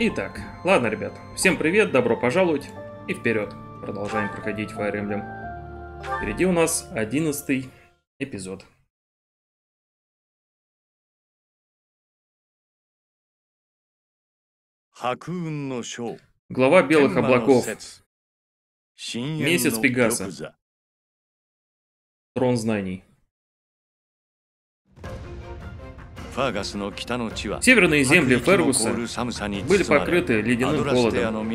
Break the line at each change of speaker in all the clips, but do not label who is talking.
Итак, ладно, ребят. Всем привет, добро пожаловать и вперед. Продолжаем проходить Fire Emblem. Впереди у нас одиннадцатый эпизод. Глава Белых облаков. Месяц Пегаса. Трон знаний. Северные земли Фергуса были покрыты ледяным холодом.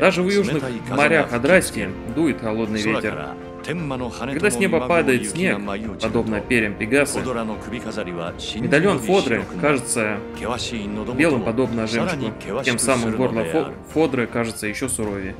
Даже в южных морях Адрастии дует холодный ветер. Когда с неба падает снег, подобно перьям Пегаса, медальон Фодры кажется белым, подобно жемчугу. Тем самым горло Фодры кажется еще суровее.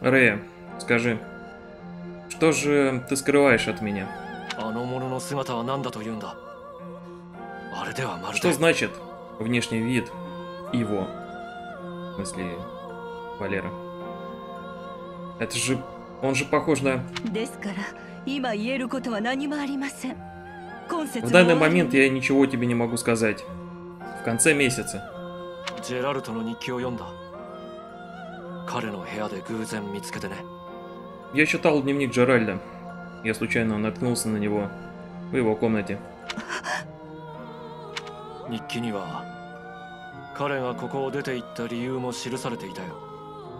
Рея, скажи, что же ты скрываешь от меня? Что значит внешний вид его? В смысле, Валера. Это же... Он же похож на... В данный момент я ничего тебе не могу сказать. В конце месяца. Я читал дневник Джеральда. Я случайно наткнулся на него в его комнате.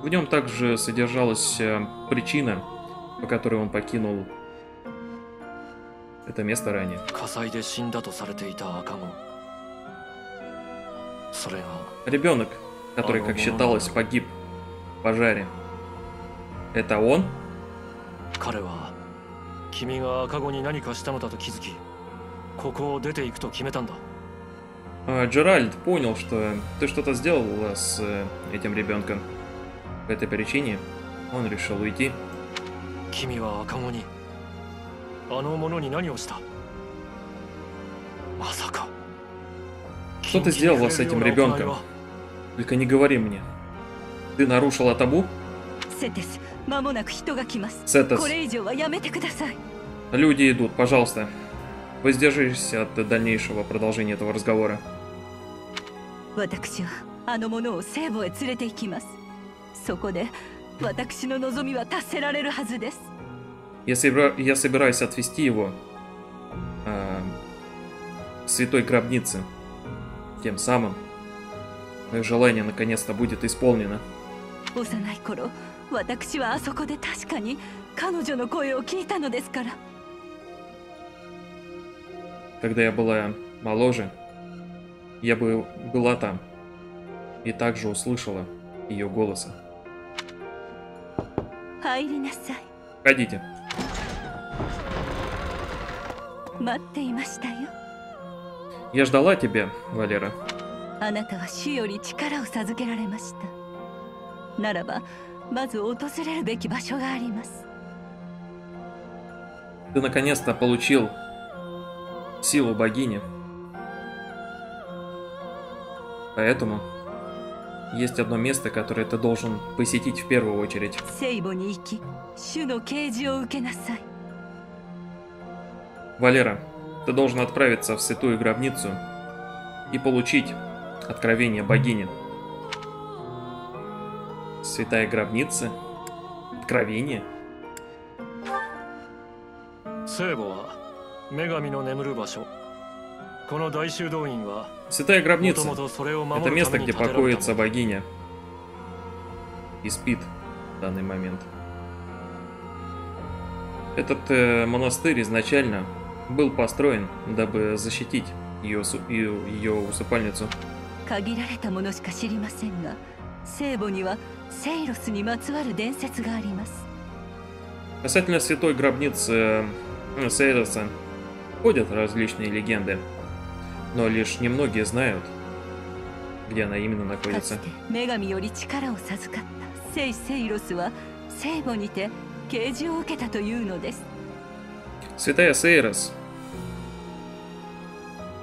В нем также содержалась э, причина, по которой он покинул это место ранее. Ребенок, который, как считалось, погиб в пожаре. Это он? А, Джеральд понял, что ты что-то сделал с э, этим ребенком. По этой причине он решил уйти. 君は赤子にあの者に何をしたまさか что ты сделала с этим ребенком? Только не говори мне. Ты нарушила табу? Сетес. Люди идут, пожалуйста. Воздержись от дальнейшего продолжения этого разговора. Я, собира... я собираюсь отвезти его э, в святой гробнице. Тем самым, мое желание наконец-то будет исполнено. Когда я была моложе, я бы была там и также услышала ее голоса. Ходите. Я ждала тебя, Валера. あなたは主より力を授けられました。ならば、まず訪れるべき場所が я ждала тебя, Валера. Ты наконец-то получил силу богини. Поэтому есть одно место, которое ты должен посетить в первую очередь. Валера, ты должен отправиться в святую гробницу и получить откровение богини. Святая гробница? Откровение? Святая гробница – это место, где покоится богиня и спит в данный момент. Этот э, монастырь изначально был построен, дабы защитить ее, ее, ее усыпальницу.
限られたものしか知りませんが聖母にはセイロスにまつわる伝説があります
Касательно святой гробницы э, Сейроса ходят различные легенды, но лишь немногие знают, где она именно находится.
かつて女神より力を授かった聖セイロスは聖母にて啓示を受けたというのです
Святая Сейрос,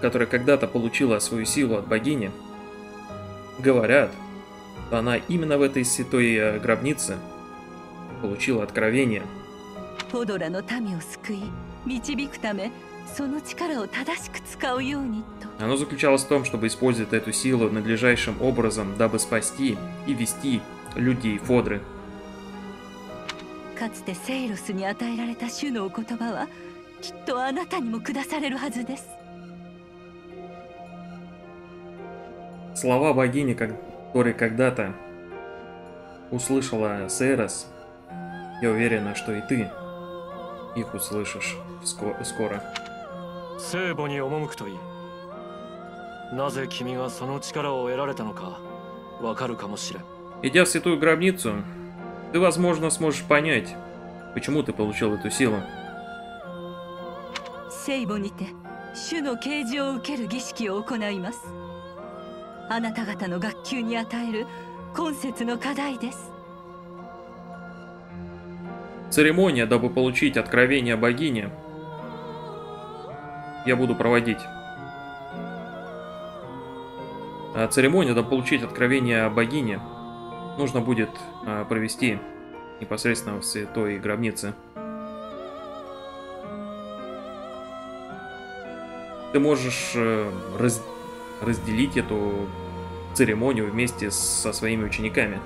которая когда-то получила свою силу от богини, говорят, что она именно в этой святой э, гробнице получила откровение. Оно заключалось в том, чтобы использовать эту силу надлежащим образом, дабы спасти и вести людей Фодры –
かつてセイロスに与えられた主のお言葉はきっとあなたにも下されるはずです
Слова богини, которые когда-то услышала Сейрос, я уверена, что и ты их услышишь ско- скоро.
聖母に赴くといいなぜ君がその力を得られたのかわかるかもしれん
Идя в святую гробницу, ты, возможно, сможешь понять, почему ты получил эту силу.
聖母にて主の啓示を受ける儀式を行いますあなた方の学級に与える今節の課題です
Церемония, дабы получить откровение богини, я буду проводить. А церемонию, дабы получить откровение богини, нужно будет а, провести непосредственно в святой гробнице. Ты можешь э, раз- разделить эту церемонию вместе со своими учениками.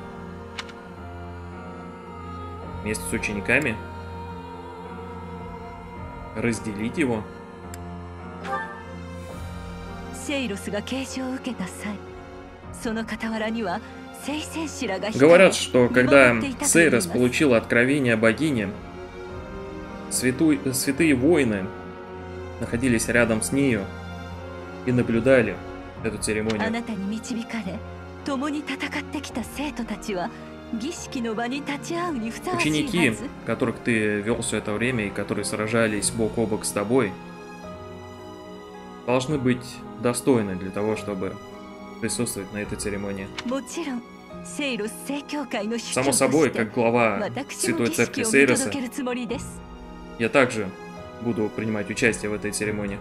Вместе с учениками. Разделить его.
セイロスが啓示を受けた際その傍らには聖戦士らが
Говорят, что когда Сейрос получила откровение богини, святу... святые воины находились рядом с нею и наблюдали эту церемонию. Ученики, которых ты вел все это время и которые сражались бок о бок с тобой, должны быть достойны для того, чтобы присутствовать на этой церемонии. Само собой, как глава Святой Церкви Сейроса, я также буду принимать участие в этой церемонии.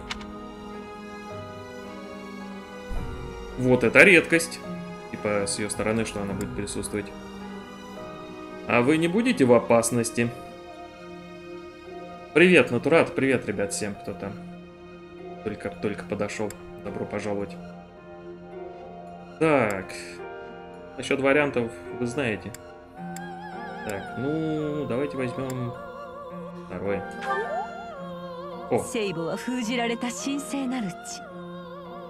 Вот это редкость. Типа с ее стороны, что она будет присутствовать. А вы не будете в опасности? Привет, Натурат, привет, ребят, всем, кто там только-только подошел. Добро пожаловать. Так. Насчет вариантов вы знаете. Так, ну, давайте возьмем второй. О,
聖母は封じられた神聖なる地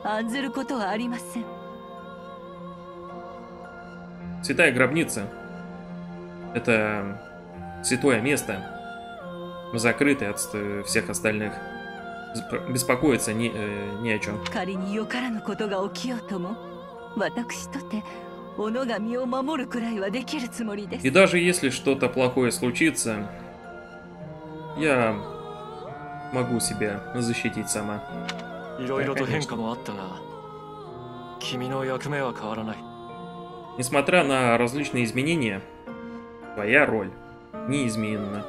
案ずることはありません
Святая гробница. Это святое место, закрытое от ст- всех остальных. Сп- Беспокоиться ни, э, ни о чем.
仮によからぬことが起きようとも
И даже если что-то плохое случится, я могу себя защитить сама.
Да,
Несмотря на различные изменения, твоя роль
неизменна.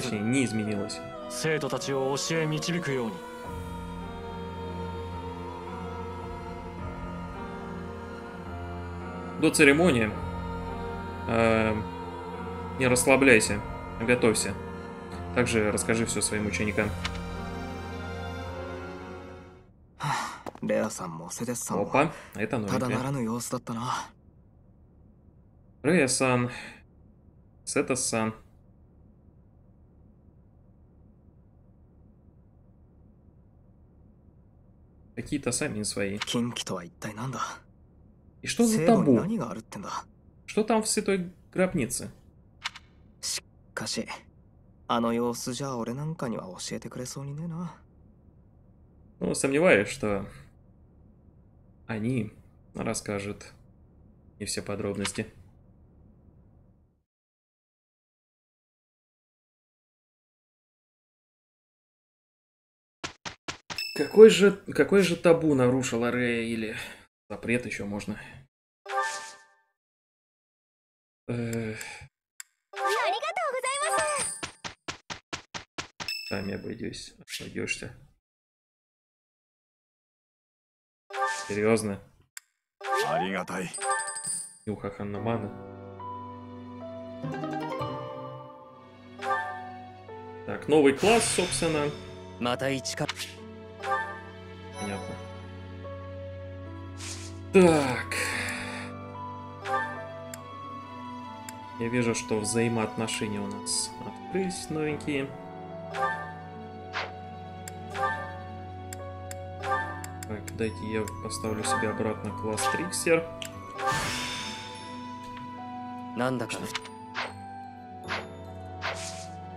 Точнее, не изменилась. До церемонии э, не расслабляйся, готовься. Также расскажи все своим ученикам. Опа, это
новенькая.
Рея-сан, Сета-сан. Какие-то сами свои.
Кинки-то, а
И что за
聖母に
табу?
何があるってんだ
Что там в святой гробнице?
しかし あの様子じゃ俺なんかには教えてくれそうにねえな。
Ну, сомневаюсь, что они расскажут не все подробности. Какой же, какой же табу нарушила Рея или Запрет еще можно. Сами обойдусь, обойдешься. Серьезно?
Аригатай.
Нюха Ханнамана. Так, новый класс, собственно. Понятно. Так. Я вижу, что взаимоотношения у нас открылись новенькие. Так, дайте я поставлю себе обратно класс Триксер.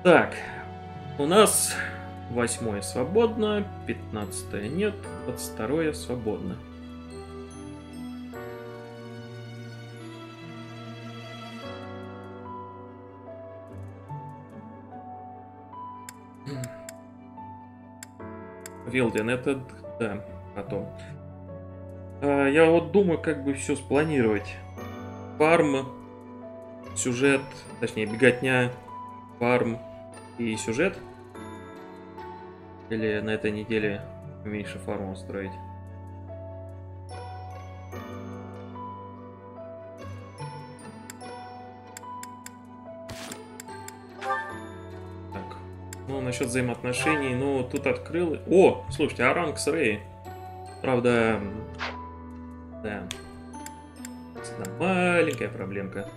Так, у нас восьмое свободно, пятнадцатое нет, двадцать второе свободно. Вилден, это да, потом. А, я вот думаю, как бы все спланировать. Фарм, сюжет, точнее, беготня, фарм и сюжет? Или на этой неделе меньше фарму устроить? Насчет взаимоотношений, ну, тут открыл... О, слушайте, а ранг с Рэй. Правда, да. Одна маленькая проблемка.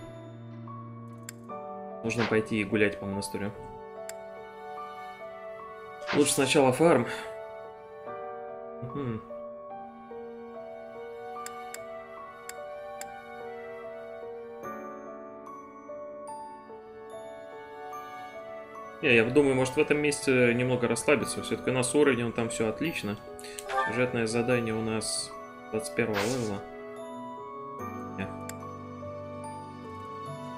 Нужно пойти и гулять по монастырю. Лучше сначала фарм. Мгм. Не, я думаю, может в этом месте немного расслабиться. Все-таки у нас уровень, он там все отлично. Сюжетное задание у нас 21 левела. Не.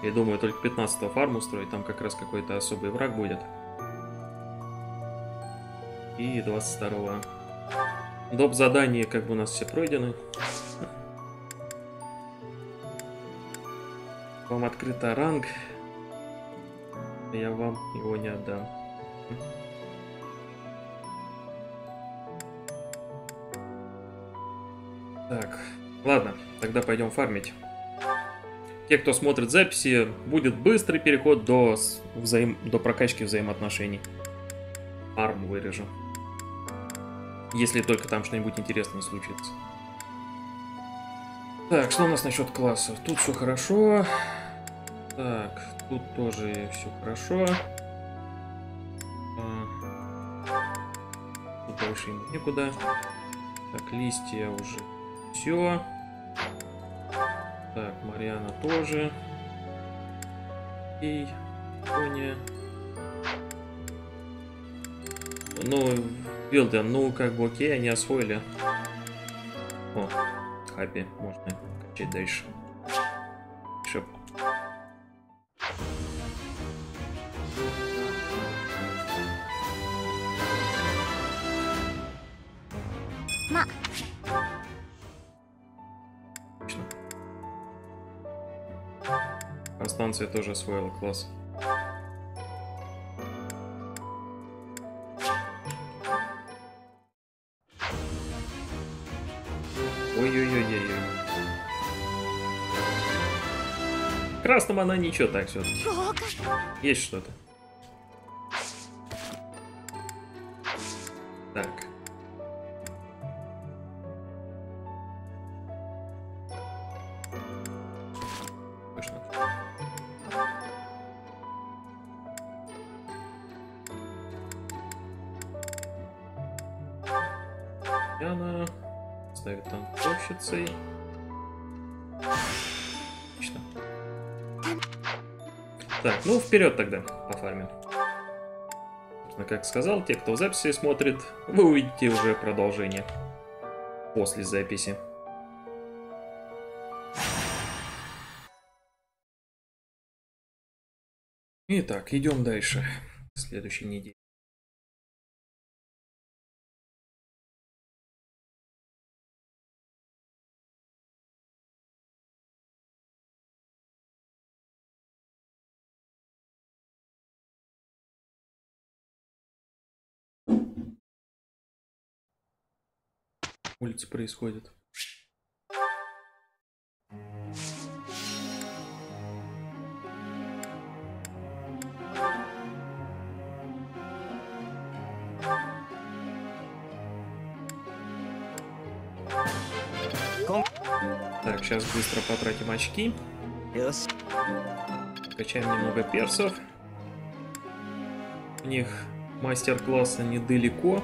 Я думаю, только 15 фарм устроить, там как раз какой-то особый враг будет. И 22 Доп. задания как бы у нас все пройдены. Вам открыто ранг. Я вам его не отдам. Так, ладно, тогда пойдем фармить. Те, кто смотрит записи, будет быстрый переход до, взаим... до прокачки взаимоотношений. Арм вырежу. Если только там что-нибудь интересное случится. Так, что у нас насчет классов? Тут все хорошо. Так, тут тоже все хорошо. А, Тут больше им некуда. Так, листья уже все. Так, Мариана тоже. И Тоня. Ну, Вилден, ну как бы окей, они освоили. О, Хаппи, можно качать дальше. Констанция тоже освоила класс. Ой-ой-ой-ой-ой. Красным она ничего так
華
Есть что-то. Так. Так, ну вперед тогда по фарме. как сказал, те, кто в записи смотрит, вы увидите уже продолжение после записи. Итак, идем дальше. Следующей неделе. Улице происходит. Так, сейчас быстро потратим очки. Качаем немного персов. У них мастер-класса недалеко.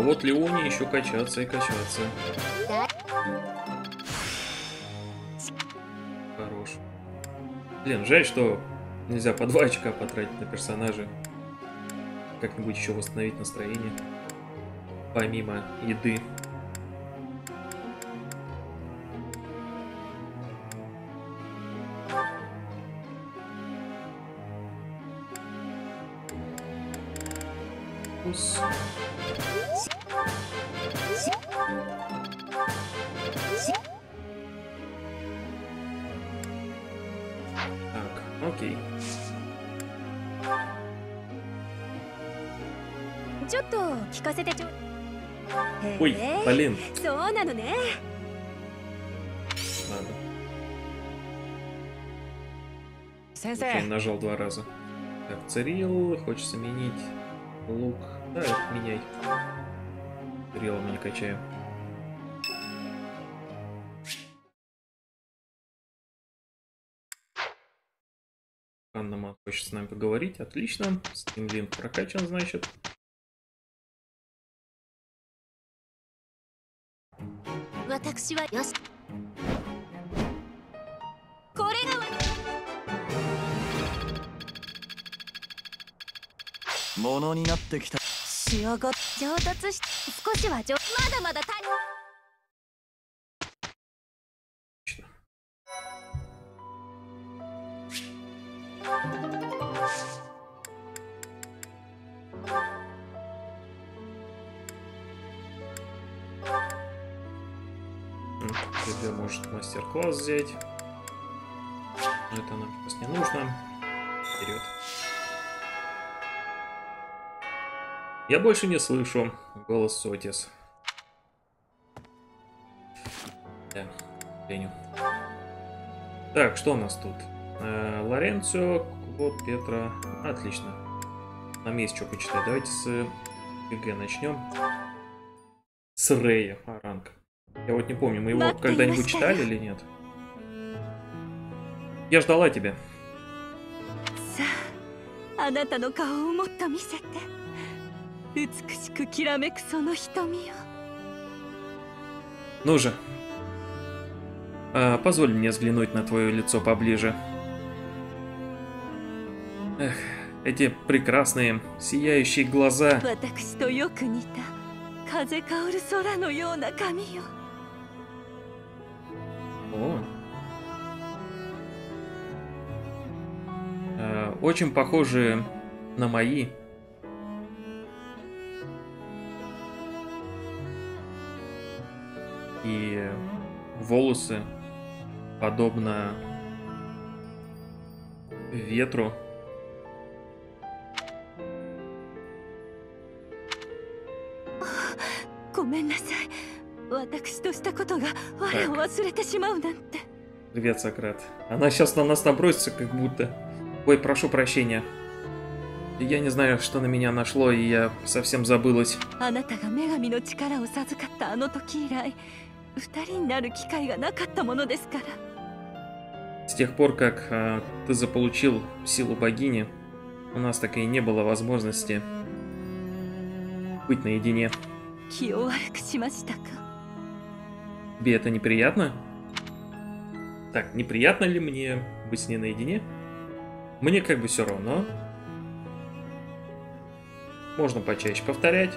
А вот Леоне еще качаться и качаться. Хорош. Блин, жаль, что нельзя по два очка потратить на персонажа. Как-нибудь еще восстановить настроение. Помимо еды. Вкус.
Сенсей.
нажал два раза. Так, Царил, хочется менять лук. Да, меняй. Царила не качаем. Анна хочет с нами поговорить. Отлично. Стримлинк прокачан, значит.
Я
ものになってきた
仕上が上達し少しは上まだまだ足り
Тебе может мастер-класс взять. Но это нам сейчас не нужно. Я больше не слышу голос Сотис. Да, Леню. Так, что у нас тут? Э, Лоренцо, Клод, Петра. Отлично. Нам есть что почитать. Давайте с ГГ начнем. С Рея, а, ранг. Я вот не помню, мы его
Маты
когда-нибудь
Васька.
читали или нет? Я ждала тебя.
さああなたの顔をもっと見せて 美しくきらめくその瞳よ
Ну же. А, позволь мне взглянуть на твое лицо поближе. Эх, Эти прекрасные, сияющие глаза.
私とよく似た風薫る空のような髪よ
О. Э, Очень похожи на мои. и волосы, подобно ветру.
Так.
Привет, Сократ. Она сейчас на нас набросится, как будто. Ой, прошу прощения. Я не знаю, что на меня нашло, и я совсем забылась.
あなたが女神の力を授かったあの時以来二人になる機会がなかったものですから
С тех пор, как а, ты заполучил силу богини, у нас так и не было возможности быть наедине.
気を悪くしましたか
Тебе это неприятно? Так, неприятно ли мне быть с ней наедине? Мне как бы все равно. Можно почаще повторять.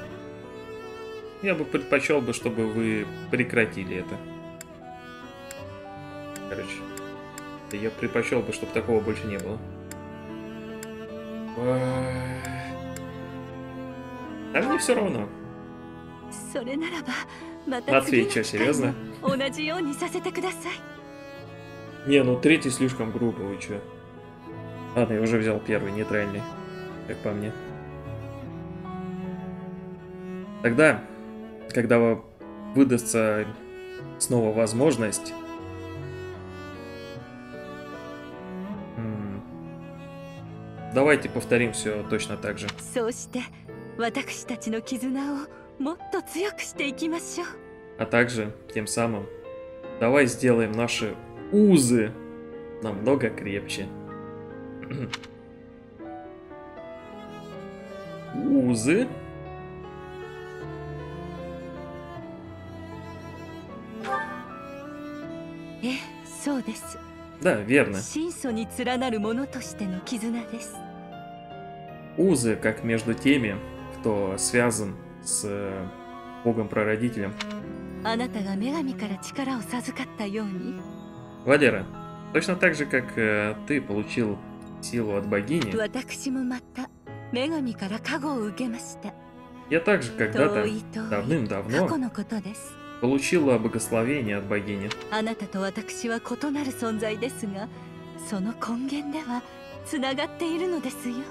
Я бы предпочел бы, чтобы вы прекратили это. Короче. Я предпочел бы, чтобы такого больше не было. А мне все равно. Матвей, что,
а,
серьезно? Не, ну третий слишком грубо, вы че? Ладно, я уже взял первый, нейтральный, как по мне. Тогда когда вы- выдастся снова возможность... м, Давайте повторим все точно так же.
そうして私たちの絆をもっと強くしていきましょう
А также, тем самым, давай сделаем наши узы намного крепче. Узы?「
ええそうです
Да, верно.
心祖に連なるものとしての絆です
Узы, как между теми, кто связан с э, Богом-прародителем.
あなたが女神から力を授かったように
Валера, точно так же, как э, ты получил силу от богини,
私もまた女神から加護を受けました
я также
遠
когда-то
い遠い過去
давным-давно
のことです
получила богословение от богини.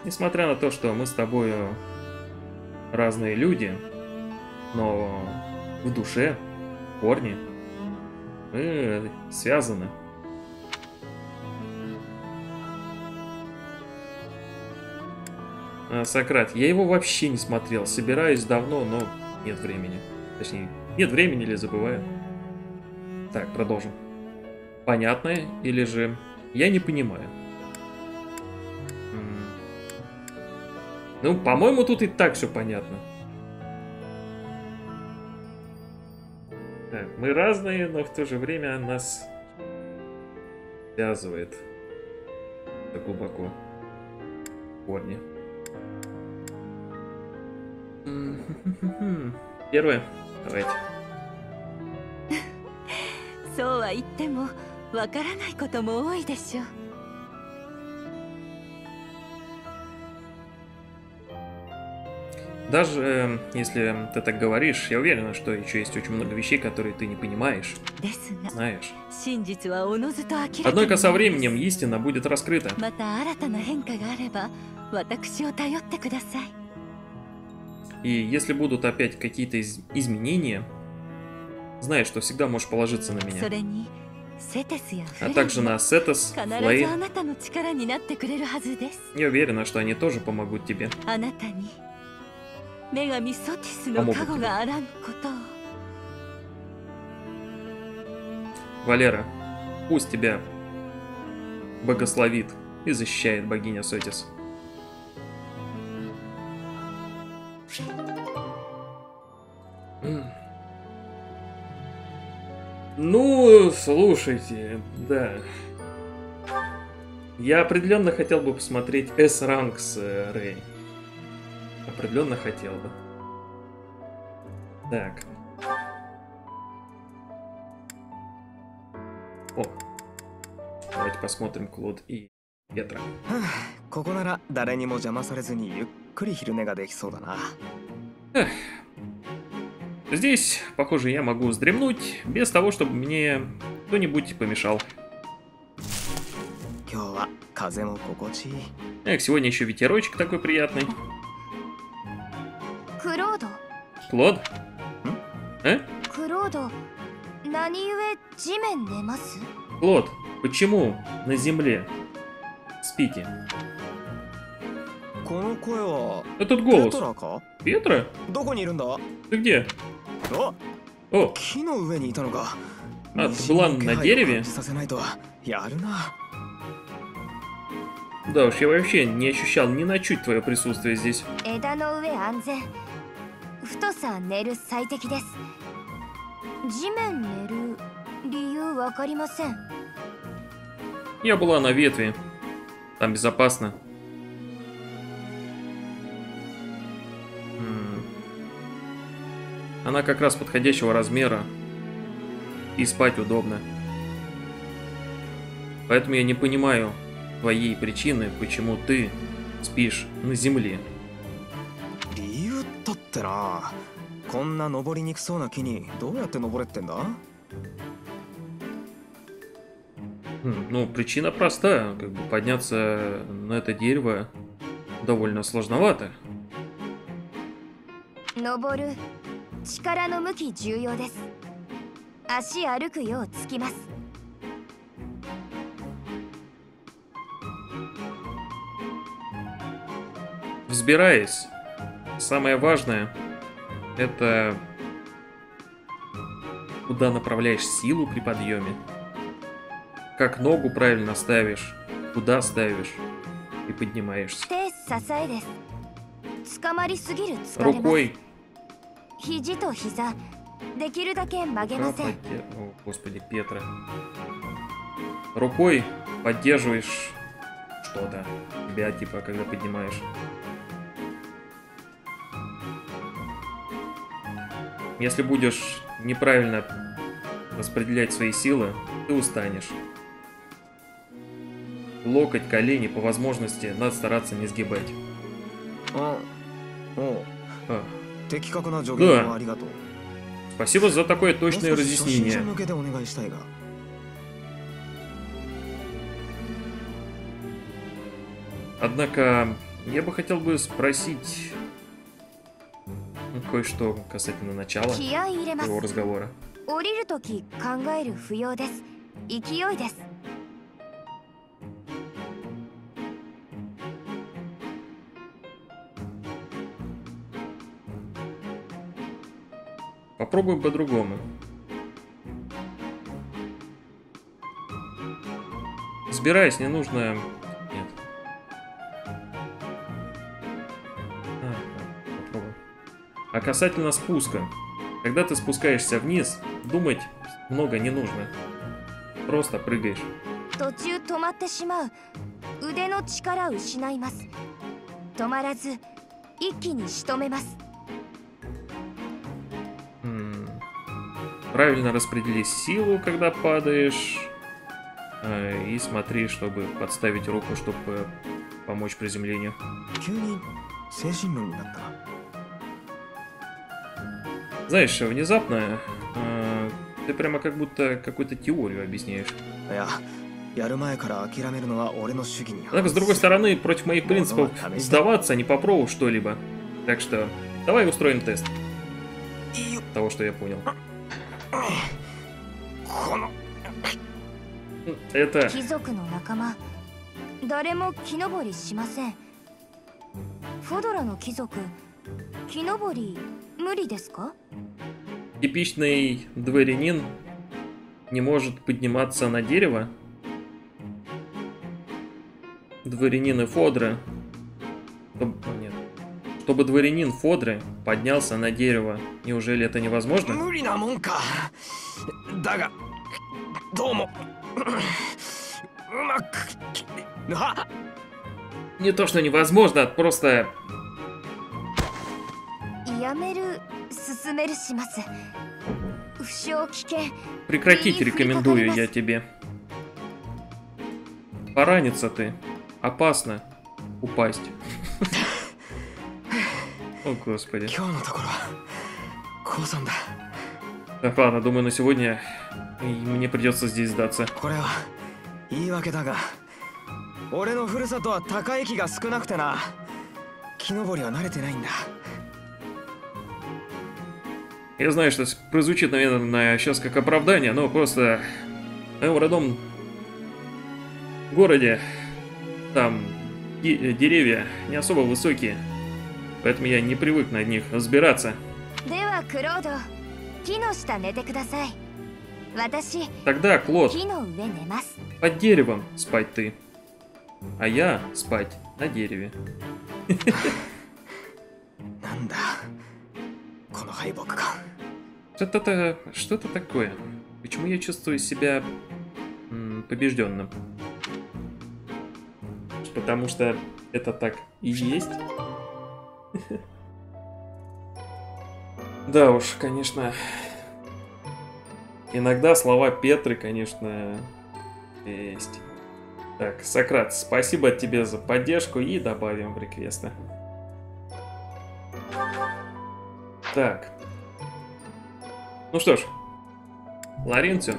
Несмотря на то, что мы с тобой разные люди, но в душе, в корне, мы связаны. Сократ, я его вообще не смотрел. Собираюсь давно, но нет времени. Точнее, нет времени или забываю. Так, продолжим. Понятно или же я не понимаю? Ну, по-моему, тут и так все понятно. Так, мы разные, но в то же время нас связывает глубоко. М, Первое. Давайте.
そうは言ってもわからないことも多いでしょう
Даже э, если ты так говоришь, я уверена, что еще есть очень много вещей, которые ты не понимаешь,
ですが
знаешь.
真実はおのずと明らかになります
Однако со временем истина будет раскрыта. И если будут опять какие-то из изменения, знаешь, что всегда можешь положиться на меня. А также на Сетос,
Флейн.
Я уверена, что они тоже помогут тебе.
Помогут тебе.
Валера, пусть тебя богословит и защищает богиня Сетис. М. Ну, слушайте, да. Я определенно хотел бы посмотреть S-ранг с э, Рэй. Определенно хотел бы. Так. О. Давайте посмотрим Клод и Петра.
ここなら誰にも邪魔されずにゆっ くり昼寝ができそうだな
Здесь, похоже, я могу вздремнуть без того, чтобы мне кто-нибудь помешал.
今日は風も心地いい
Эх, сегодня еще ветерочек такой приятный.
クロード
Клод? Э?
クロード何故地面寝ます
Клод, почему на земле спите? Этот голос. Петра? Ты где? О!
О!
А, ты была на дереве? Да уж, я вообще не ощущал ни на чуть твое присутствие здесь. Я была на ветви. Там безопасно. Она как раз подходящего размера. И спать удобно. Поэтому я не понимаю твоей причины, почему ты спишь на земле.
理由だってなこんな登りにくそうな木にどうやって登れってんだ
Хм, Ну, причина простая. Как бы подняться на это дерево довольно сложновато.
登る 力の向き重要です足歩くようつきます
Взбираясь, самое важное это куда направляешь силу при подъеме, как ногу правильно ставишь, куда ставишь и поднимаешься.
手支えです捕まりすぎる疲れます
Рукой
肘と膝できるだけ曲げません
Подде- О, господи, Петра. Рукой поддерживаешь что-то. Тебя, типа, когда поднимаешь. Если будешь неправильно распределять свои силы, ты устанешь. Локоть, колени, по возможности, надо стараться не сгибать.
うんおう
А,
的確な助言をありがとう
спасибо за такое
もう
точное
少し初心者
разъяснение.
向けでお願いしたいが
Однако, я бы хотел бы спросить ну, кое-что касательно начала
気合い入れます
твоего разговора.
降りるとき考える不要です勢いです
Попробуем по-другому. Сбираясь, не нужно... Нет. А, да, попробуем. А касательно спуска. Когда ты спускаешься вниз, думать много не нужно. Просто прыгаешь.
途中止まってしまう腕の力を失います止まらず一気に仕留めます
Правильно распредели силу, когда падаешь. Э, и смотри, чтобы подставить руку, чтобы э, помочь приземлению. Знаешь, внезапно э, ты прямо как будто какую-то теорию объясняешь. Однако, с другой стороны, против моих принципов сдаваться, а не попробовав что-либо. Так что, давай устроим тест. Того, что я понял.
か
типичный дворянин не может подниматься на дерево. Дворянин и Фодры. Чтоб- о, Нет. Чтобы дворянин Фодры поднялся на дерево. Неужели это невозможно?
無理なもんかだがどうも うまくな
не то, что невозможно,
а просто...
Прекратить рекомендую я тебе. Поранится ты. Опасно упасть. О, господи. Да ладно, думаю, на сегодня и мне придется здесь сдаться.
これは言い訳だが俺のふるさとは高駅が少なくてな木登りは慣れてないんだ
Я знаю, что с- прозвучит, наверное, сейчас как оправдание, но просто в моем родном городе там ди- э, деревья не особо высокие, поэтому я не привык на них взбираться.
ではクロード木の下寝てください私
Тогда, Клод, под деревом спать ты. А я спать на дереве. Что-то что такое. Почему я чувствую себя побежденным? Потому что это так и есть. Да уж, конечно, Иногда слова Петры, конечно, есть. Так, Сократ, спасибо тебе за поддержку и добавим в реквесты. Так. Ну что ж, Лоренцо.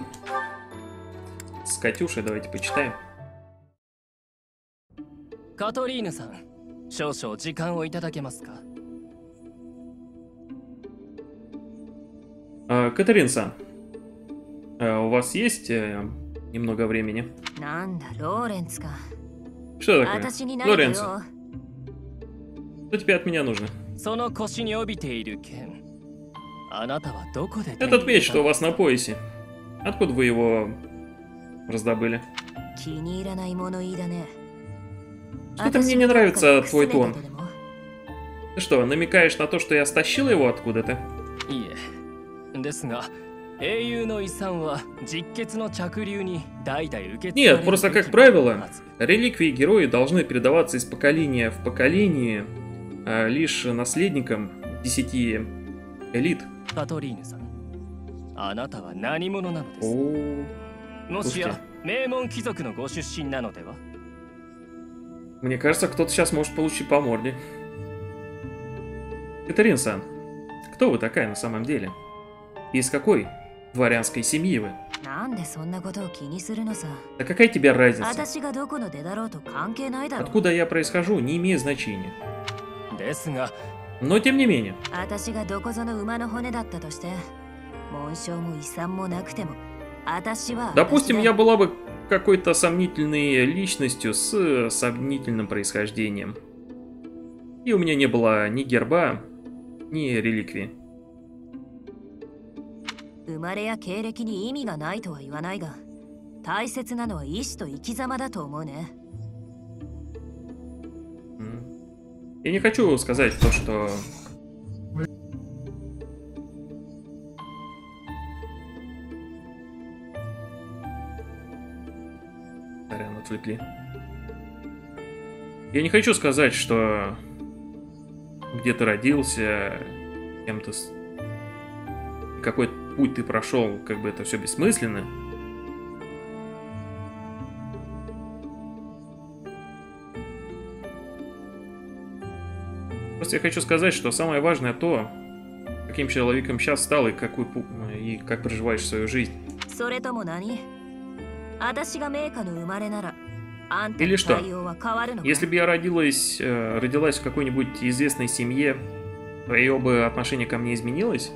С Катюшей давайте почитаем.
カトリーヌさん少々時間をいただけますか
А, Катарин-сан, а Э, у вас есть э, немного времени? Что такое? Лоренцо. Что тебе от меня нужно? Этот меч, что у вас на поясе. Откуда вы его раздобыли? Что-то мне не нравится твой тон. Ты что, намекаешь на то, что я стащил его откуда-то? Нет, просто как правило, реликвии герои должны передаваться из поколения в поколение а, лишь наследникам десяти элит. О, Мне кажется, кто-то сейчас может получить по морде. Катарин-сан, кто вы такая на самом деле? Из какой дворянской семьи вы. Да какая тебе разница? Откуда я происхожу, не имеет значения. Но тем не менее. Допустим, я была бы какой-то сомнительной личностью с э, сомнительным происхождением. И у меня не было ни герба, ни реликвии.
生まれや経歴に意味がないとは言わないが大切なのは意志と生き様だと思うね
М. Я не хочу сказать то, что... Сорян, отвлекли. Я не хочу сказать, что где ты родился, кем ты... с- Какой путь ты прошел, как бы это все бессмысленно. Просто я хочу сказать, что самое важное то, каким человеком сейчас стал и какой и как проживаешь свою жизнь. Или что? Если бы я родилась, э, родилась в какой-нибудь известной семье, твое бы отношение ко мне изменилось?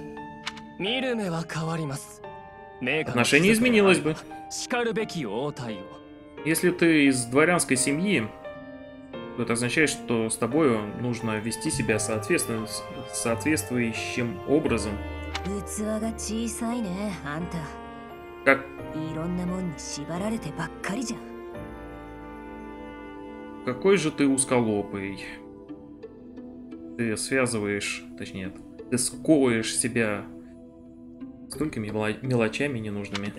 Отношение изменилось бы. Если ты из дворянской семьи, то это означает, что с тобою нужно вести себя соответственно, соответствующим образом. Как... Какой же ты узколопый. Ты связываешь, точнее, ты скоишь себя столькими мелочами ненужными.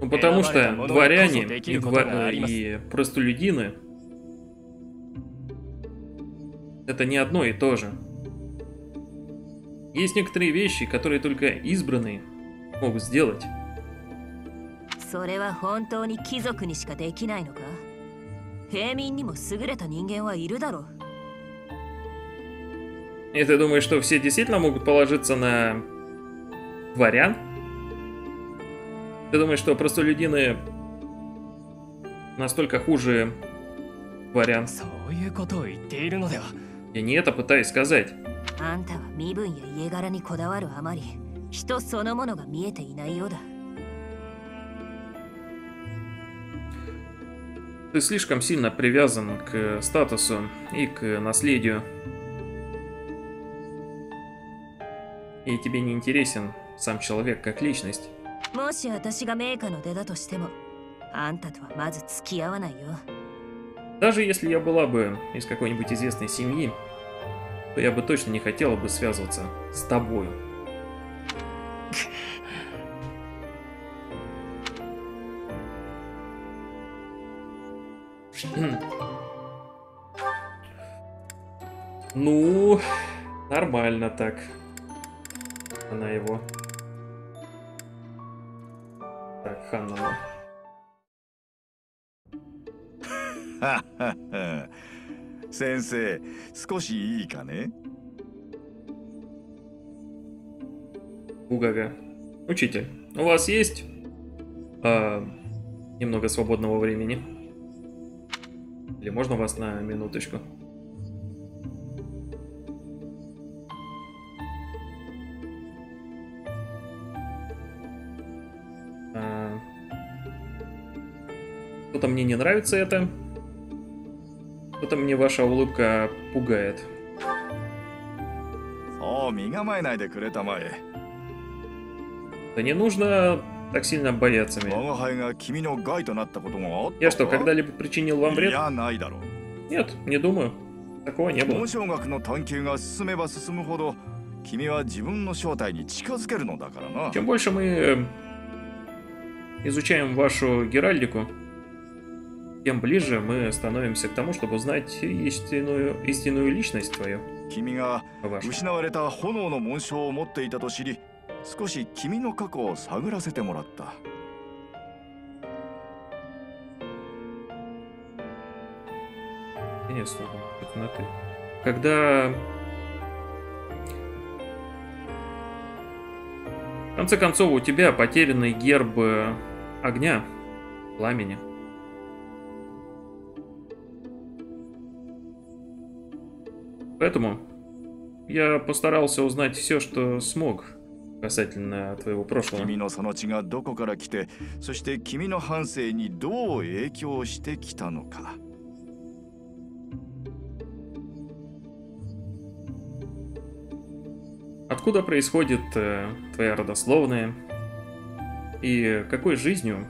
Ну, потому что дворяне и, двор... и простолюдины это не одно и то же. Есть некоторые вещи, которые только избранные могут сделать. И ты думаешь, что все действительно могут положиться на дворян? Ты думаешь, что простолюдины настолько хуже дворян?
そういうことを言っているのでは
Я не это пытаюсь сказать.
あんたは身分や家柄にこだわるあまり人そのものが見えていないようだ
Ты слишком сильно привязан к статусу и к наследию. и тебе не интересен сам человек как личность. Даже если я была бы из какой-нибудь известной семьи, то я бы точно не хотела бы связываться с тобой. Ну, нормально так Она его. Так, Ханна.
先生少しいいかね
Угага. Учитель, у вас есть а, немного свободного времени? Или можно вас на минуточку? мне не нравится это. Что-то мне ваша улыбка пугает.
そう身構えないでくれたまえ
Да не нужно так сильно бояться
我
меня.
が輩が君の害となったことがあった
Я что,
か
когда-либо причинил вам
い
вред?
やないだろう
Нет, не думаю. Такого не было.
紋章学の探求が進めば進むほど君は自分の正体に近づけるのだからな
Чем больше мы э, изучаем вашу геральдику, тем ближе мы становимся к тому, чтобы узнать истинную, истинную личность твою.
君が
Вашу.
失われた炎の紋章を持っていたと知り少し君の過去を探らせてもらった
Нет, слово, это на ты. Когда... В конце концов, у тебя потерянный герб э, огня, пламени. Поэтому я постарался узнать все, что смог касательно твоего прошлого.
君のその血がどこから来てそして君の半生にどう影響してきたのか
Откуда происходит э, твоя родословная? И какой жизнью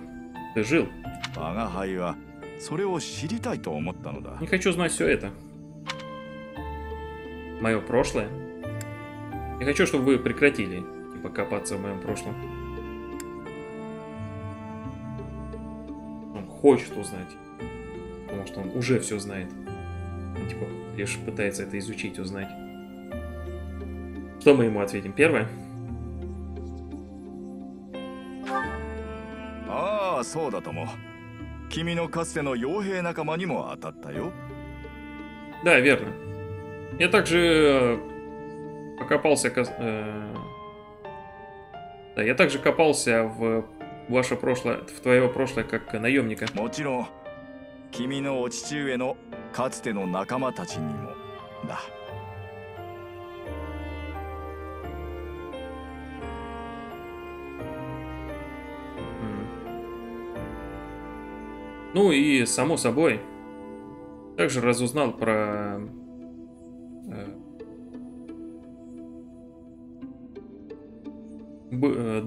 ты жил?
我が輩はそれを知りたいと思ったのだ
Не хочу знать все это. Мое прошлое. Я хочу, чтобы вы прекратили, типа, копаться в моем прошлом. Он хочет узнать. Потому что он уже все знает. Он, типа, лишь пытается это изучить, узнать. Что мы ему ответим? Первое?
ああそうだとも君のかつての傭兵仲間にも当たったよ
Да, верно. Я также э, покопался... кос- э, Да, я также копался в ваше прошлое, в твое прошлое как наемника.
もちろん君のお父上のかつての仲間たちにもだ
М. Ну и, само собой, также разузнал про э, б- э,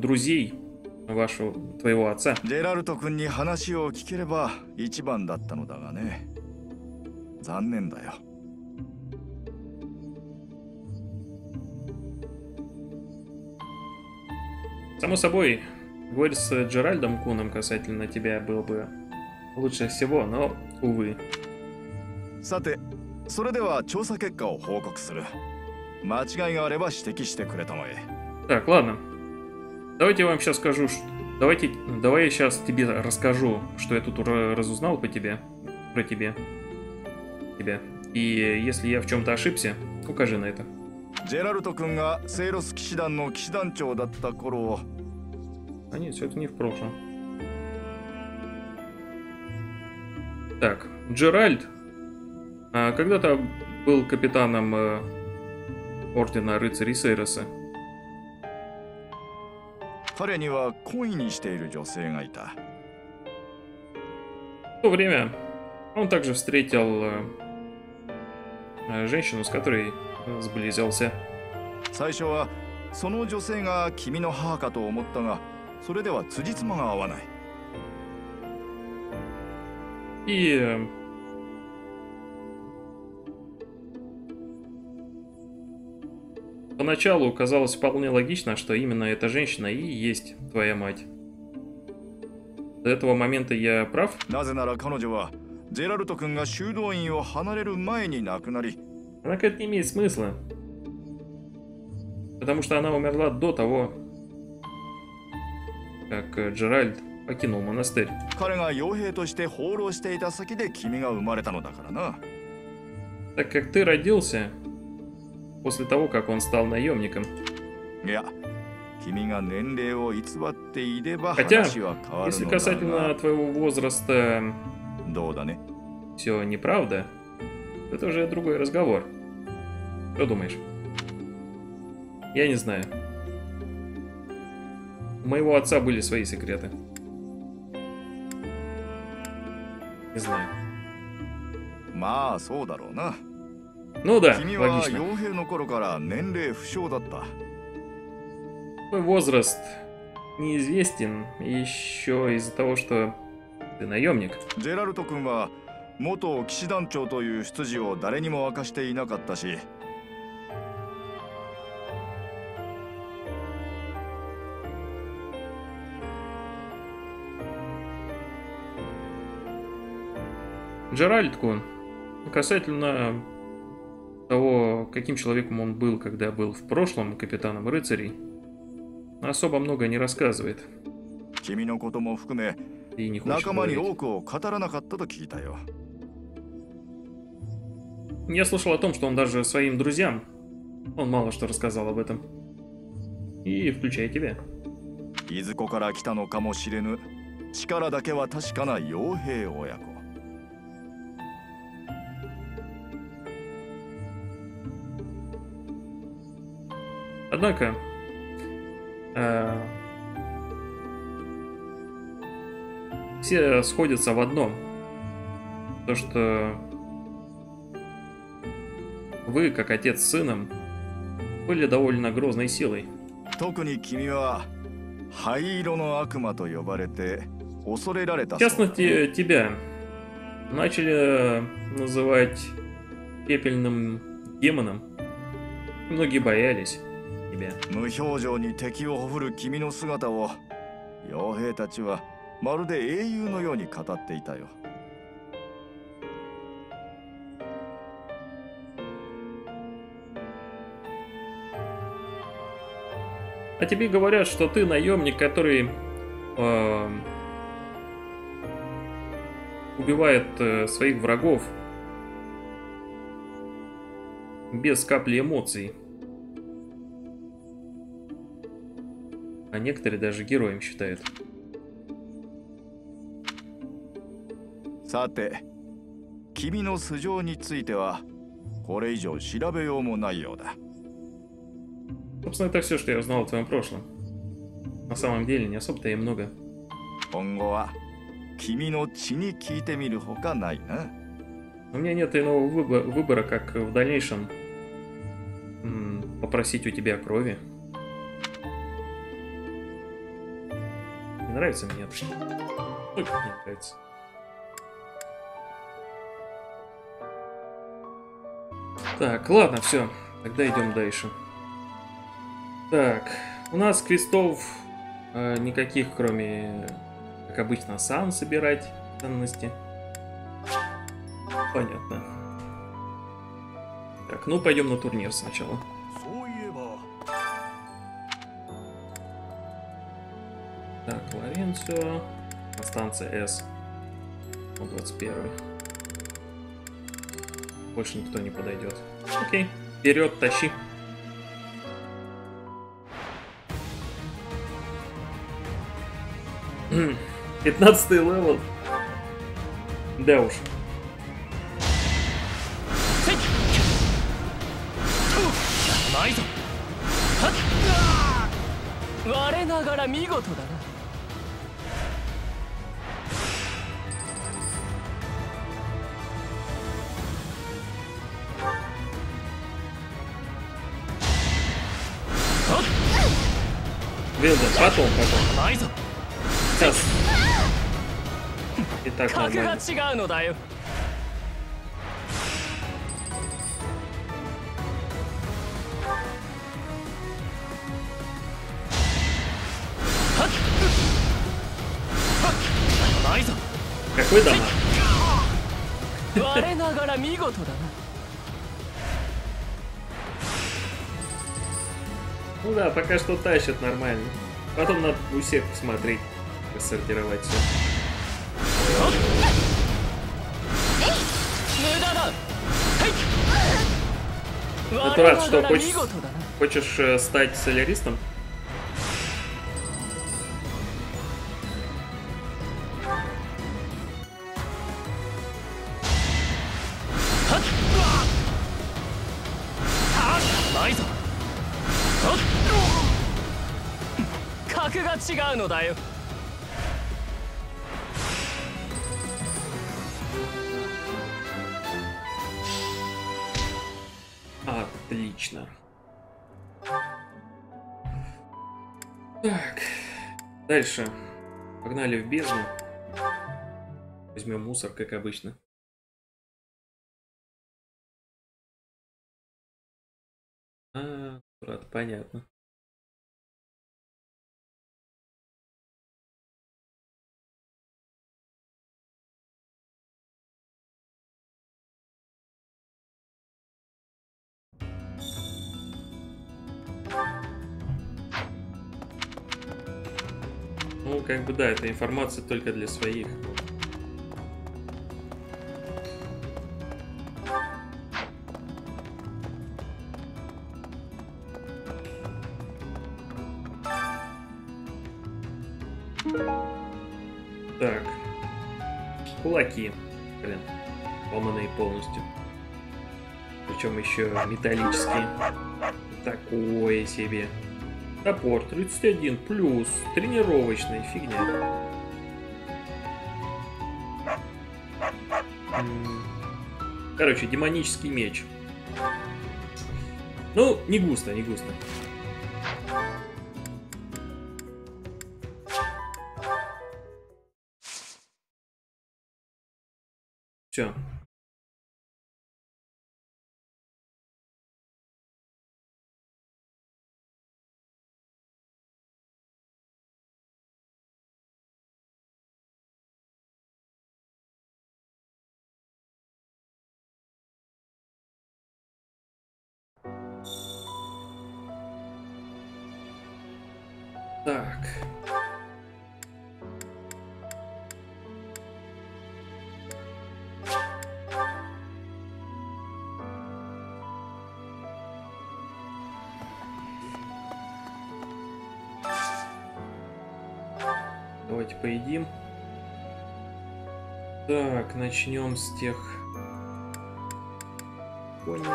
друзей вашего, твоего отца.
ジェラルト君に話を聞ければ一番だったのだがね残念だよ
Само собой, Говорить с Джеральдом Куном касательно тебя было бы лучше всего, но, увы.
さて それでは調査結果を報告する間違いがあれば指摘してくれたまえ
Так, ладно. Давайте я вам сейчас скажу, ш- давайте, давай я сейчас тебе расскажу, что я тут ра- разузнал по тебе, про тебе, тебя. И если я в чем-то ошибся, укажи на это.
ジェラルト君がセイロス騎士団の騎士団長だった頃
А нет, все это не в прошлом. Так, Джеральд а, когда-то был капитаном э, Ордена Рыцарей Сейроса.
彼には恋にしている女性がいた
В то время он также встретил э, э, женщину, с которой э, сблизился.
最初はその女性が君の母かと思ったがそれでは辻褄が合わない
И поначалу казалось вполне логично, что именно эта женщина и есть твоя мать. До этого момента я прав?
なぜなら彼女はジェラルト君が修道院を離れる前に亡くなり
Однако это не имеет смысла. Потому что она умерла до того, как э, Джеральд покинул монастырь.
彼が傭兵として放浪していた先で君が生まれたのだからな
Так как ты родился после того, как он стал наемником.
いや君が年齢を偽っていれば
Хотя,
話は変わる
Если
のだ
касательно
が
твоего возраста
どうだね
все неправда, это уже другой разговор. Что думаешь? Я не знаю. У моего отца были свои секреты. Не знаю.
まあそうだろうな
Ну да,
君は
логично.
傭兵の頃から年齢不詳だった
Твой возраст неизвестен еще из-за того, что ты наемник.
ジェラルト君は元騎士団長という出自を誰にも明かしていなかったし
Джеральд Кун, касательно того, каким человеком он был, когда был в прошлом капитаном рыцарей, особо много не рассказывает
君のことも含め
и не хочет
仲間に
говорить.
多くを語らなかったと聞いたよ
Я слышал о том, что он даже своим друзьям, он мало что рассказал об этом. И включая тебя.
いずこから来たのかもしれぬ力だけは確かな傭兵親子
Однако, э, все сходятся в одном. То, что вы, как отец с сыном, были довольно грозной силой.
特に君は灰色の悪魔と呼ばれて恐れられた
В
そうだ
частности, тебя начали называть пепельным демоном. Многие боялись тебя.
無表情に敵をほふる君の姿を傭兵たちはまるで英雄のように語っていたよ
А тебе говорят, что ты наемник, который э, убивает э, своих врагов без капли эмоций. А некоторые даже героем считают.
さて君の素性についてはこれ以上調べようもないようだ
Собственно, это все, что я узнал о твоем прошлом. На самом деле, не особо-то и много.
今後は君の血に聞いてみるほかないな
У меня нет иного выбора, выбора как в дальнейшем м, попросить у тебя крови. Нравится мне это? Ну, как не нравится. Так, ладно, все. Тогда идем дальше. Так, у нас квестов Э, никаких, кроме, как обычно, сан собирать ценности. Понятно. Так, ну пойдем на турнир сначала. Так, Лоренцо. Станция С. Он 21. Больше никто не подойдет. Окей, вперед, тащи. Пятнадцатый левел. Да уж.
ないぞ我ながら見事だな
Вилда, потом, потом. Сейчас.
Итак,
нормально. да, пока что тащат нормально. Потом надо у всех посмотреть, рассортировать все. Это
рад,
что хочешь, хочешь э, стать соляристом?
Нападаю.
Отлично. Так. Дальше. Погнали в бездну. Возьмем мусор, как обычно. А, брат, понятно. Ну, как бы да, эта информация только для своих. Так. Кулаки. Блин. Ломаные полностью. Причем еще металлические. Такое себе. Топор 31 плюс. Тренировочная фигня. Короче, демонический меч. Ну, не густо, не густо. Поедим. Так, начнем с тех... Кони.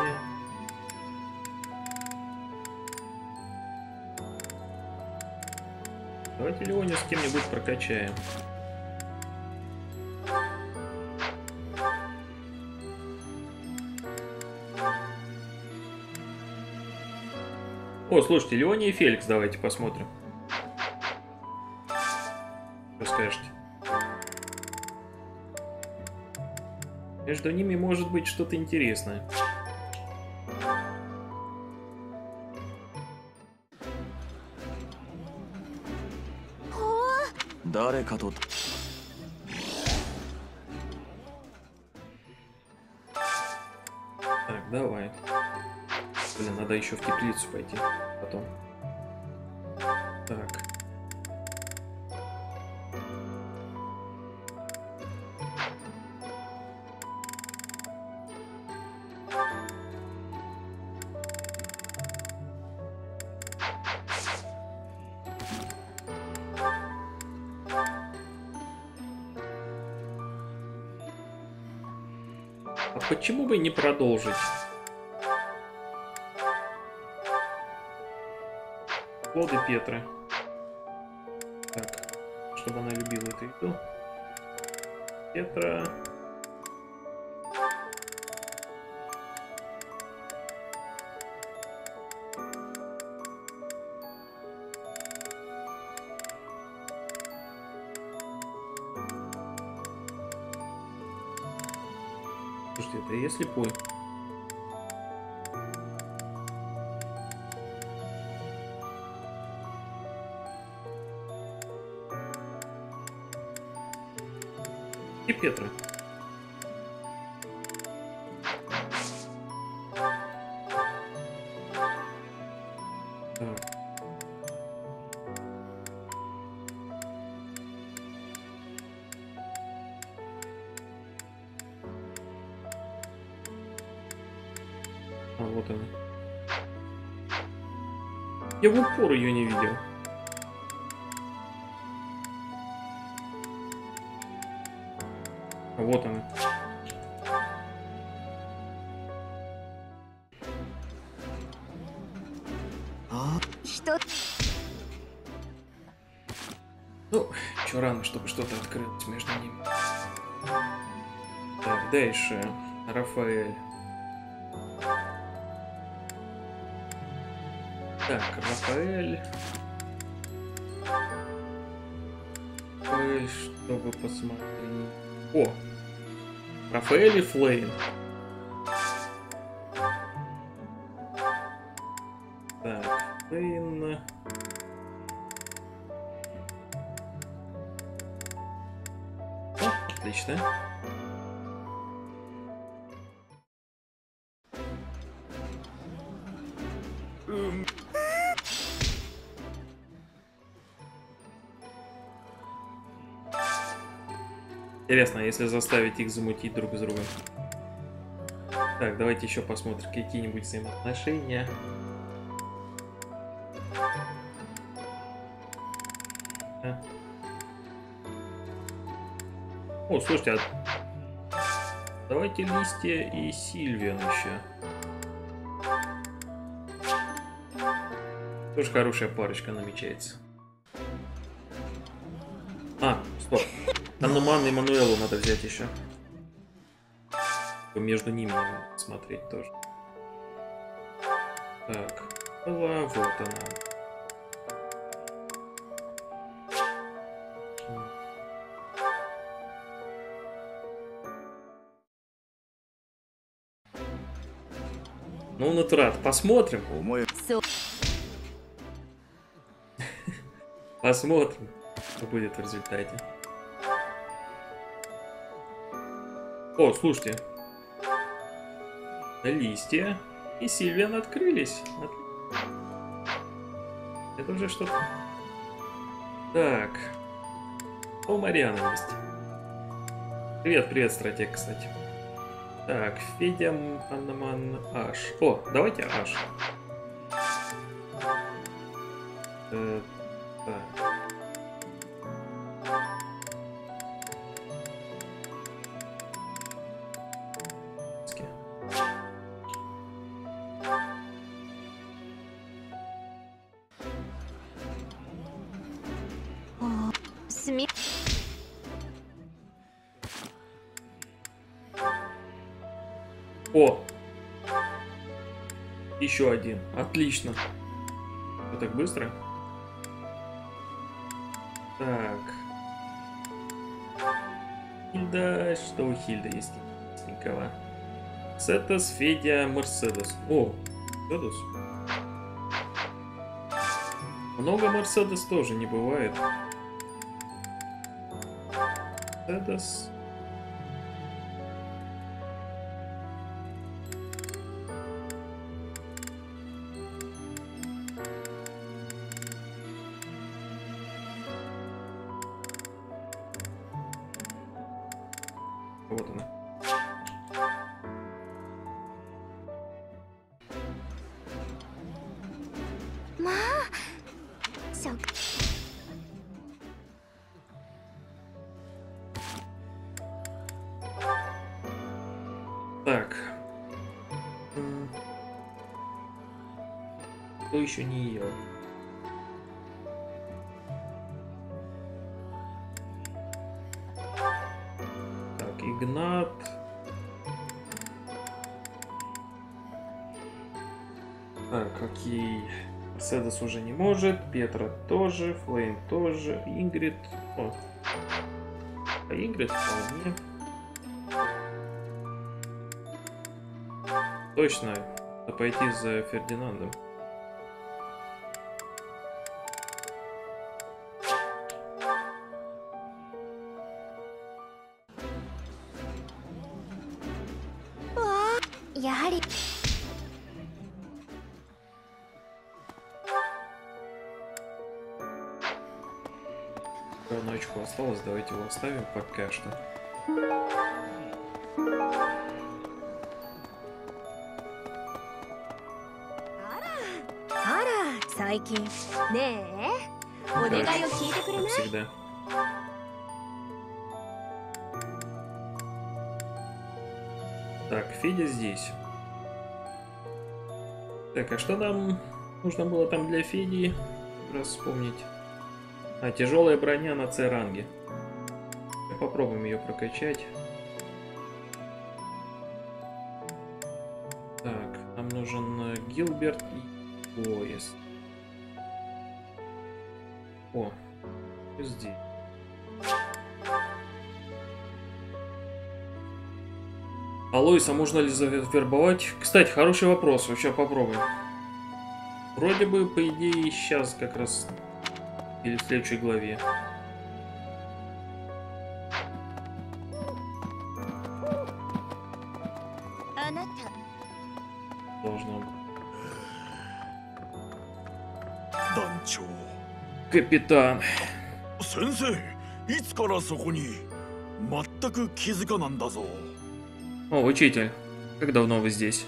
Давайте Леонию с кем-нибудь прокачаем. О, слушайте, Леония и Феликс давайте посмотрим. Между ними может быть что-то интересное.
Дарека тут.
Так, давай. Блин, надо еще в теплицу пойти потом. Так. Продолжить? Плоды Петры. Так, чтобы она любила эту еду. Петра. Слушайте, это я слепой. Петра. А, вот она. Я в упор ее не видел. Вот она.
Что
Ну, чё рано, чтобы что-то открылось между ними. Так, дальше. Рафаэль. Так, Рафаэль. Рафаэль, чтобы посмотреть. О! Рафаэль и Флейн. Так, Флейн. О, отлично. Интересно, если заставить их замутить друг с другом. Так, давайте еще посмотрим какие-нибудь взаимоотношения. А. О, слушайте, а... давайте Листья и Сильвиан еще. Тоже хорошая парочка намечается. Там Нуман и Мануэлу надо взять еще. Между ними смотреть тоже. Так, была вот она. Ну, Натурат, посмотрим. Посмотрим, что будет в результате. О, слушайте. Листья и Сильвиан открылись. От- Это уже что-то. Так. О, Мариана есть. Привет, привет, стратег, кстати. Так, Федя, Аннаман, Аш. О, давайте Аш. Э, так. Еще один. Отлично. Что так быстро? Так. Хильда. Что у Хильды есть интересненького? Сетас, Федя, Мерседес. О, Мерседес. Много Мерседес тоже не бывает. Седас. Петра тоже, Флейм тоже, Ингрид. О. А Ингрид вполне. Точно, надо пойти за Фердинандом.
や
немножечко осталось, давайте его оставим пока что. Как всегда. Так, Федя здесь. Так, а что нам нужно было там для Феди? Раз вспомнить. А, тяжелая броня на С-ранге. Попробуем ее прокачать. Так, нам нужен э, Гилберт и пояс. О, здесь. Алоиса можно ли завербовать? Кстати, хороший вопрос, сейчас попробуем. Вроде бы, по идее, сейчас как раз или в следующей главе. Должно быть.
団長
Капитан.
先生いつからそこに全く気づかなんだぞ
О, учитель. Как давно вы здесь?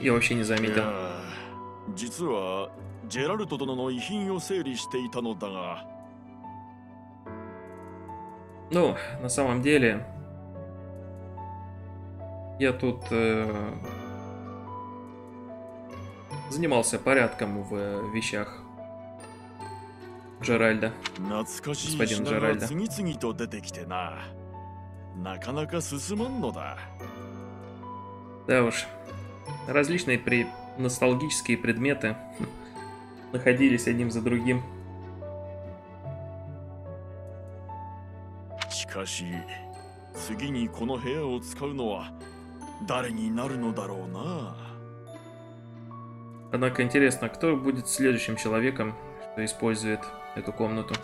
Я вообще не
い
заметил.
や実は ジェラルト殿の遺品を整理していたのだが
Ну, на самом деле, я тут э, занимался порядком в э, вещах Джеральда.
懐かしい
Господин
品が
Джеральда
次々と出てきてななかなか進まんのだ
Да уж, различные при... ностальгические предметы находились один за другим.
しかし次にこの部屋を使うのは誰になるのだろうな
Однако интересно, кто будет следующим человеком, что использует эту комнату?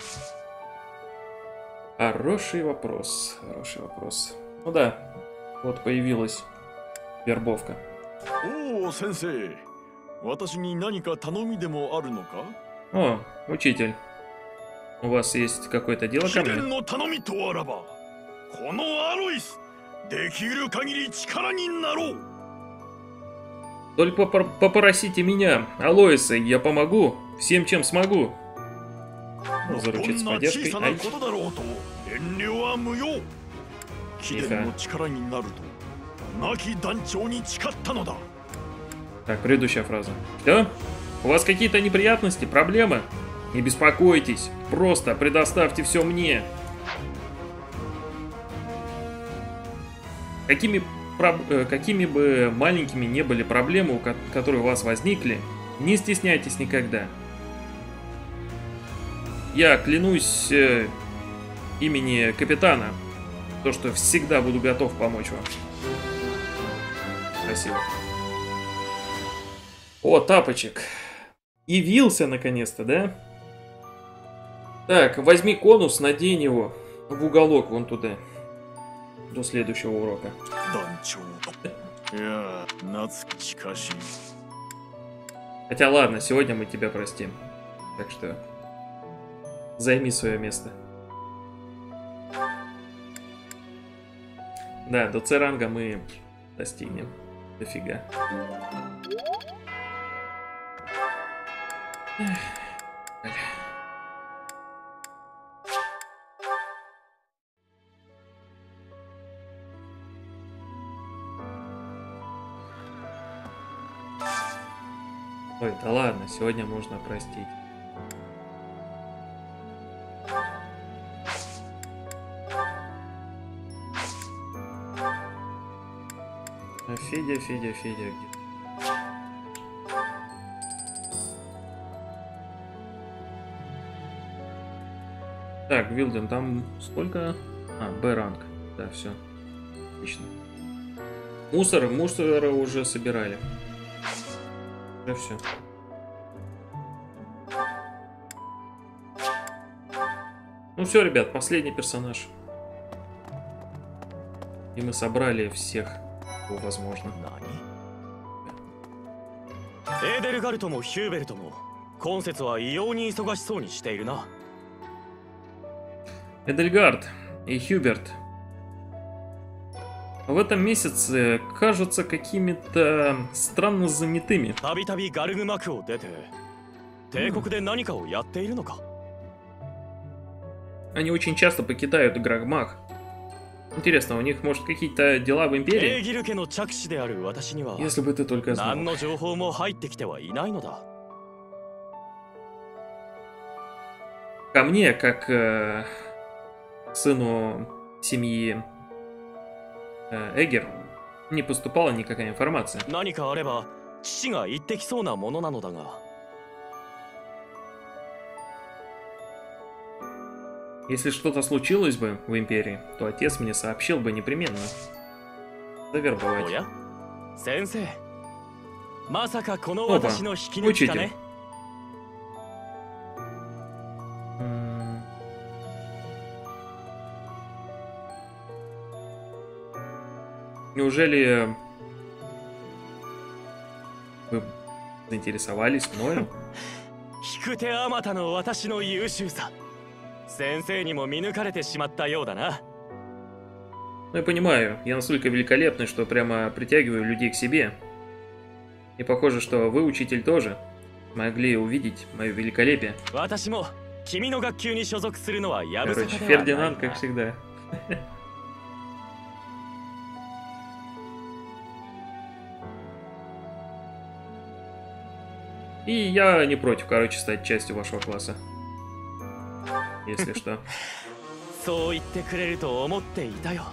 Хороший вопрос, хороший вопрос. Ну да, вот появилась вербовка.
おお先生 私に何か頼みでもあるのか
О, учитель, у вас есть какое-то дело
秘
ко
伝
мне?
の頼みとあらばこのアロイスできる限り力になろう
Только попор- попросите меня, Алоиса, я помогу всем, чем смогу. Ну,
ど
заручиться
んな小
поддержкой.
さな
Ай,
ことだろうと遠慮は無用秘伝の力になると亡き団長に誓ったのだ
Так, предыдущая фраза. Что? У вас какие-то неприятности, проблемы? Не беспокойтесь, просто предоставьте все мне. Какими, проб- э, какими бы маленькими не были проблемы, которые у вас возникли, не стесняйтесь никогда. Я клянусь э, имени капитана, то, что всегда буду готов помочь вам. Спасибо. О, тапочек. Явился наконец-то, да? Так, возьми конус, надень его в уголок вон туда. До следующего урока. Хотя ладно, сегодня мы тебя простим. Так что займи свое место. Да, до церанга мы достигнем. Дофига. Ой, да ладно, сегодня можно простить. Федя, Федя, Федя, где? Так, Вилден, там сколько? А, Б-ранг. Да, все. Отлично. Мусор, мусора уже собирали. Уже все. Ну все, ребят, последний персонаж. И мы собрали всех, кого возможно.
エーデルガルトもヒューベルトも今節は異様に忙しそうにしているな
Эдельгард и Хьюберт в этом месяце кажутся какими-то странно занятыми. Они очень часто покидают Грагмах. Интересно, у них, может, какие-то дела в Империи? Если бы ты только знал. Ко мне, как э, сыну семьи э, Эгер не поступала никакая информация. Если что-то случилось бы в Империи, то отец мне сообщил бы непременно. Завербовать.
Опа,
учитель. Неужели вы заинтересовались мною?
引く手あまたの私の優秀さ先生にも見抜かれてしまったようだな
Ну, я понимаю, я настолько великолепный, что прямо притягиваю людей к себе. И похоже, что вы, учитель, тоже могли увидеть мое великолепие.
私も君の学級に所属するのはやぶさ
Короче,
かではない
Фердинанд,
な
как всегда. И я не против, короче, стать частью вашего класса. Если что.
そう言ってくれると思っていたよ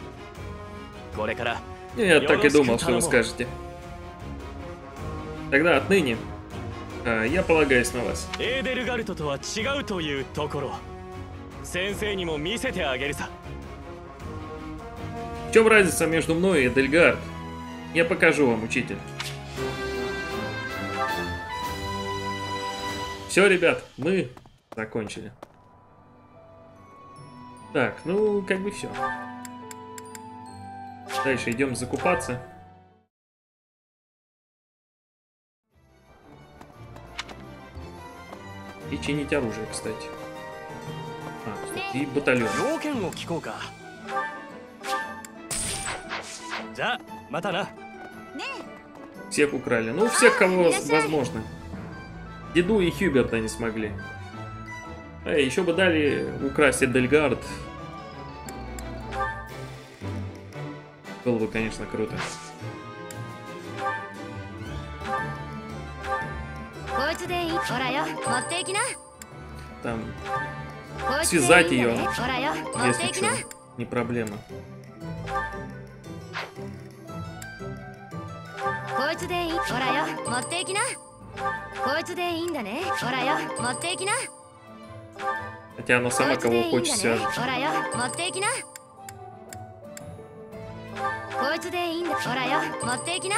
これから
Я так и думал, что вы скажете. Тогда отныне а, я полагаюсь на вас.
エーデルガルトとは違うというところ先生にも見せてあげるさ
В чем разница между мной и Эдельгард? Я покажу вам, учитель. Все, ребят, мы закончили. Так, ну, как бы все. Дальше идем закупаться. И чинить оружие, кстати. А, стоп, и батальон. Всех украли. Ну, всех, кого возможно. Деду и Хьюберта не смогли. Эй, еще бы дали украсть Эдельгард. Было бы, конечно, круто. Там связать ее, если что, не проблема.
こいつでいいほらよ持っていきなこいつでいいんだねほらよ持っていきな
Хотя она
こ
сама
いつで
кого
いいん
хочет
だね
свяжет.
ほらよ持っていきなこいつでいいんだほらよ持っていきな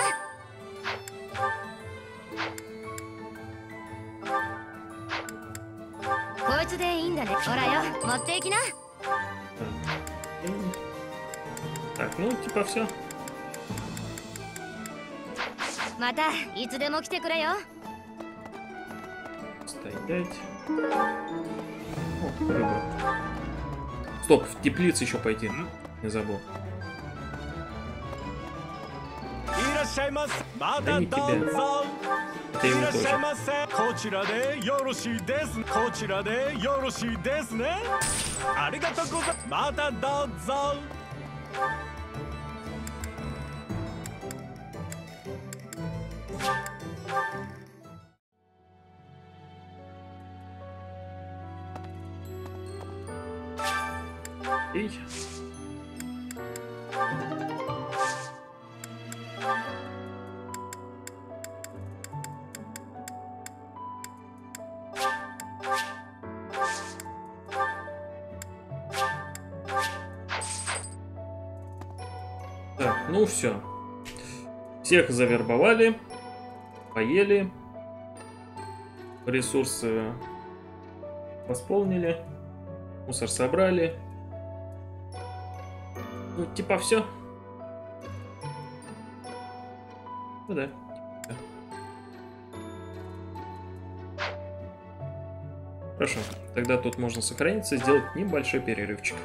こいつでいいんだねほらよ持っていきな
Так, ну, типа все.
またいつでも来てくれよ
Стоять. О, рыба. Стоп, в теплице еще пойти. Не забыл.
いらっしゃいませま
Да
た
не
ど
тебя.
うぞ
Это
い
ему
らっしゃい
тоже.
ませこちらでよろしいですこちらでよろしいですねありがとうございますまたどうぞ
Эй. Так, ну все. Всех завербовали, поели, ресурсы восполнили, мусор собрали. Ну, типа все. Ну да. Хорошо. Тогда тут можно сохраниться, сделать небольшой перерывчик.